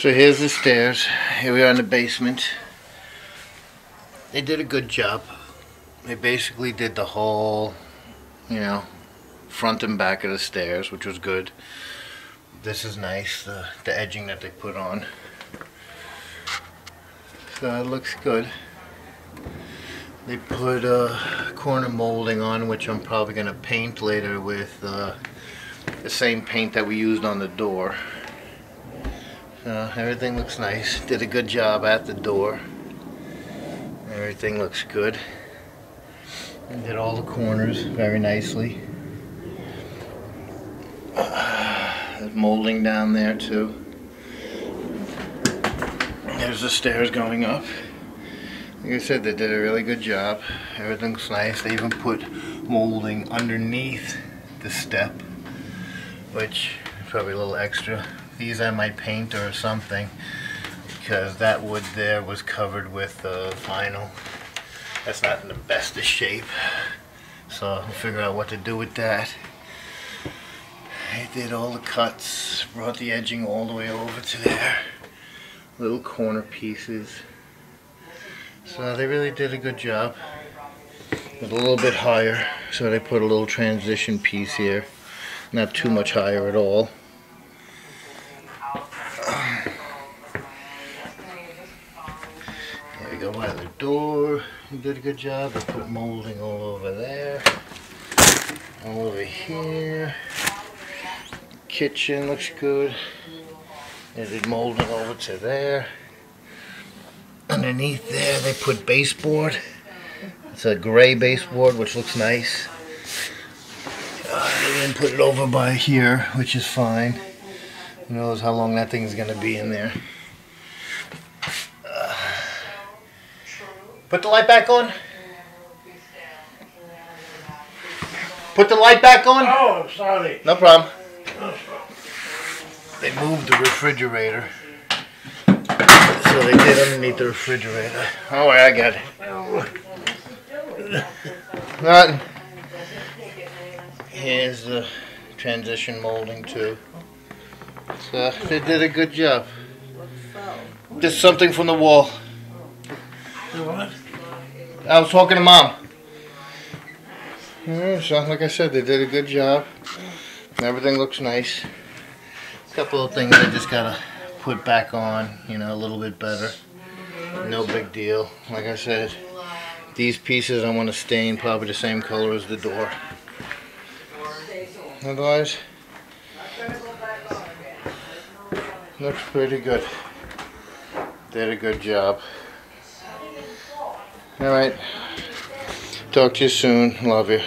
So here's the stairs. Here we are in the basement. They did a good job. They basically did the whole, you know, front and back of the stairs, which was good. This is nice, the, the edging that they put on. So it looks good. They put uh, corner molding on, which I'm probably going to paint later with uh, the same paint that we used on the door. So everything looks nice. Did a good job at the door. Everything looks good. And did all the corners very nicely. Uh, There's molding down there too. There's the stairs going up. Like I said, they did a really good job. Everything's nice. They even put molding underneath the step, which is probably a little extra. These I might paint or something because that wood there was covered with uh, vinyl. That's not in the best of shape. So I'll figure out what to do with that. I did all the cuts, brought the edging all the way over to there. Little corner pieces. So they really did a good job. A little bit higher, so they put a little transition piece here. Not too much higher at all. Go by the door. You did a good job. They put molding all over there. All over here. Kitchen looks good. They did molding over to there. Underneath there they put baseboard. It's a gray baseboard which looks nice. Uh, they didn't put it over by here, which is fine. Who knows how long that thing's gonna be in there. Put the light back on. Put the light back on. Oh, sorry. No problem. They moved the refrigerator. So they did underneath the refrigerator. Oh, I got it. Nothing. Here's the transition molding too. So they did a good job. Just something from the wall. What? I was talking to mom. So like I said, they did a good job. Everything looks nice. A couple of things I just gotta put back on, you know, a little bit better. No big deal. Like I said, these pieces I want to stain probably the same color as the door. Otherwise, looks pretty good. Did a good job. Alright. Talk to you soon. Love you.